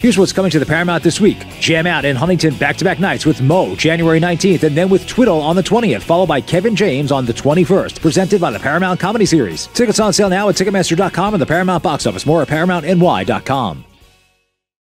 Here's what's coming to the Paramount this week. Jam Out in Huntington back to back nights with moe January 19th and then with Twiddle on the 20th, followed by Kevin James on the 21st, presented by the Paramount Comedy Series. Tickets on sale now at Ticketmaster.com and the Paramount box office. More at ParamountNY.com.